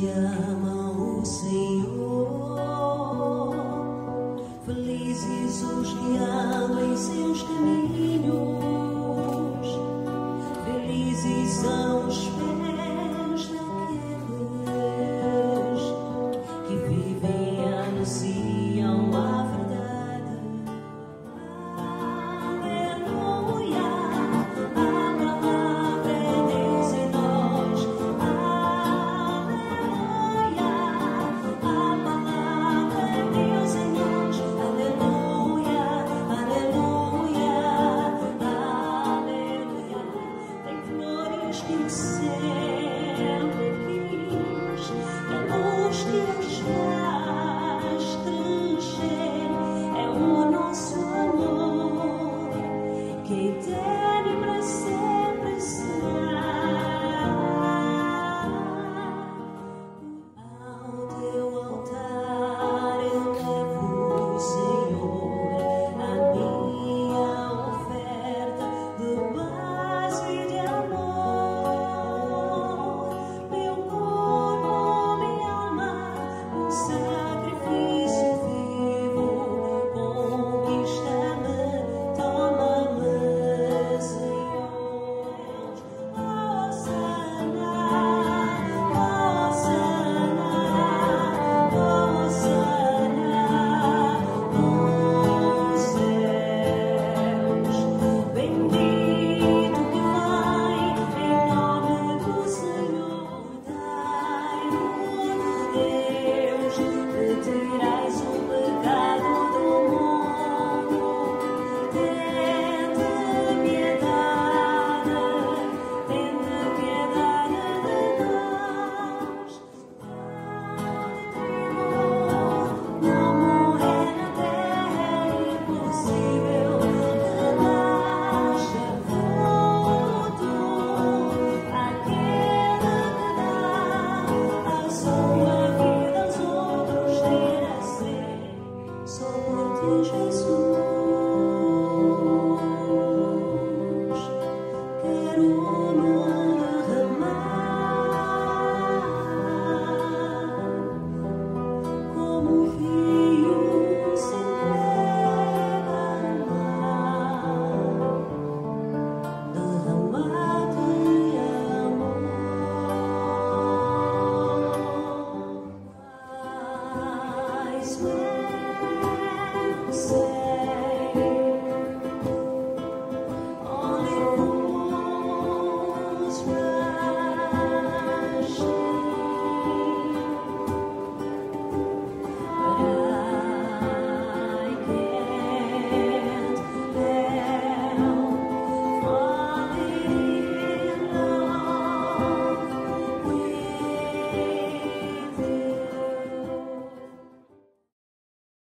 que ama o Senhor, felizes os que andam em seus caminhos. Krishna, Krishna,